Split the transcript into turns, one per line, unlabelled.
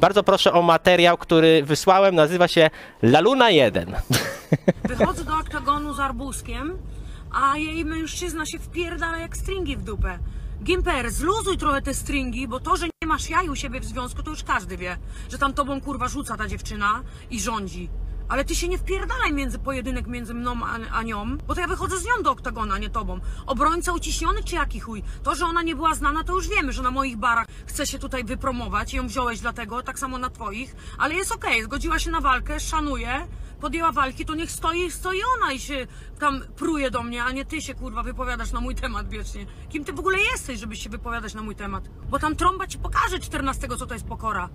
Bardzo proszę o materiał, który wysłałem, nazywa się Laluna 1.
Wychodzę do oktagonu z arbuskiem, a jej mężczyzna się wpierdala jak stringi w dupę. Gimper, zluzuj trochę te stringi, bo to, że nie masz jaj u siebie w związku, to już każdy wie, że tam tobą kurwa rzuca ta dziewczyna i rządzi. Ale ty się nie wpierdalaj między pojedynek między mną a, a nią, bo to ja wychodzę z nią do oktagona, nie tobą. Obrońca uciśniony czy jaki chuj? To, że ona nie była znana, to już wiemy, że na moich barach chce się tutaj wypromować ją wziąłeś dlatego, tak samo na twoich, ale jest okej, zgodziła się na walkę, szanuję, podjęła walki, to niech stoi, stoi ona i się tam pruje do mnie, a nie ty się kurwa wypowiadasz na mój temat wiecznie. Kim ty w ogóle jesteś, żeby się wypowiadać na mój temat? Bo tam trąba ci pokaże 14, co to jest pokora.